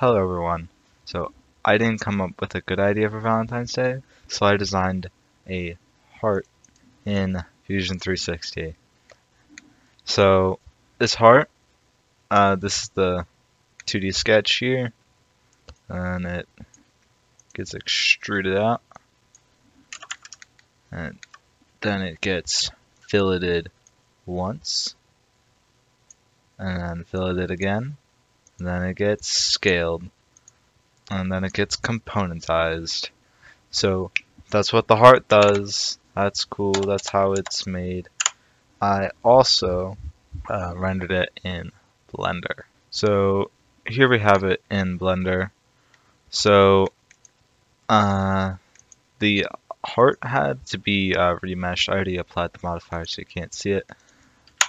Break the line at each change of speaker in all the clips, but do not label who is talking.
Hello everyone. So I didn't come up with a good idea for Valentine's Day, so I designed a heart in Fusion 360. So this heart, uh, this is the 2D sketch here, and it gets extruded out, and then it gets filleted once, and then filleted again, and then it gets scaled, and then it gets componentized. So that's what the heart does. That's cool. That's how it's made. I also uh, rendered it in Blender. So here we have it in Blender. So uh, the heart had to be uh, remeshed. I already applied the modifier so you can't see it.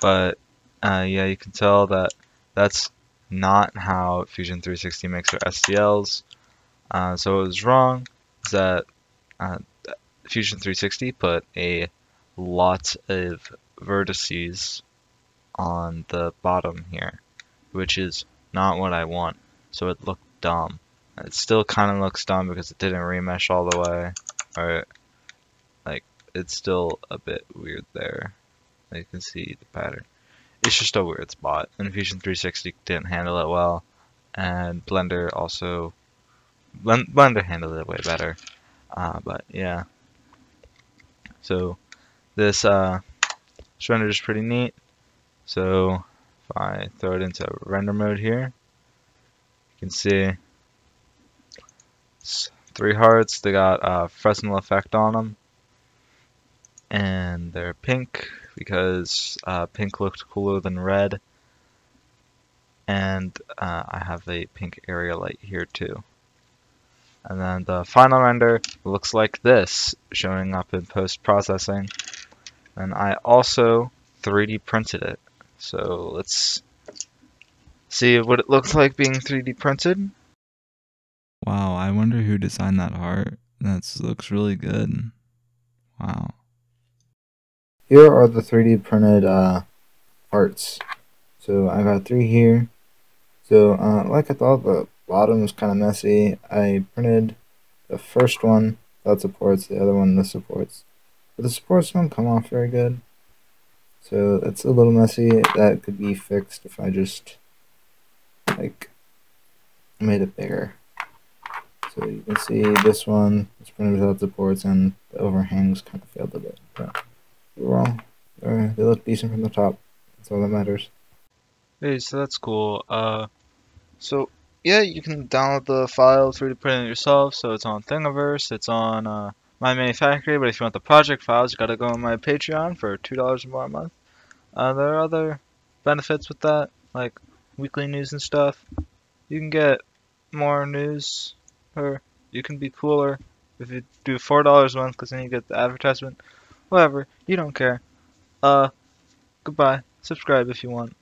But uh, yeah, you can tell that that's not how Fusion 360 makes their STLs. Uh, so what was wrong is that uh, Fusion 360 put a lot of vertices on the bottom here, which is not what I want. So it looked dumb. It still kind of looks dumb because it didn't remesh all the way, or like it's still a bit weird there. You can see the pattern it's just a weird spot. And Fusion 360 didn't handle it well, and Blender also Blender handled it way better. Uh, but yeah, so this uh, render is pretty neat. So if I throw it into render mode here, you can see three hearts. They got a Fresnel effect on them, and they're pink because uh, pink looked cooler than red. And uh, I have a pink area light here too. And then the final render looks like this, showing up in post-processing. And I also 3D printed it. So let's see what it looks like being 3D printed.
Wow, I wonder who designed that heart. That looks really good. Wow.
Here are the 3D printed uh, parts. So I got three here. So uh, like I thought, the bottom was kind of messy. I printed the first one that supports, the other one that supports. But the supports don't come off very good. So it's a little messy. That could be fixed if I just like made it bigger. So you can see this one is printed without supports and the overhangs kind of failed a bit. But overall, uh, they look decent from the top. That's all that matters.
Hey, so that's cool. Uh, so yeah, you can download the file 3D print it yourself. So it's on Thingiverse, it's on uh, MyMiniFactory. But if you want the project files, you gotta go on my Patreon for two dollars more a month. Uh, there are other benefits with that, like weekly news and stuff. You can get more news, or you can be cooler if you do four dollars a month, because then you get the advertisement. Whatever, you don't care. Uh, goodbye. Subscribe if you want.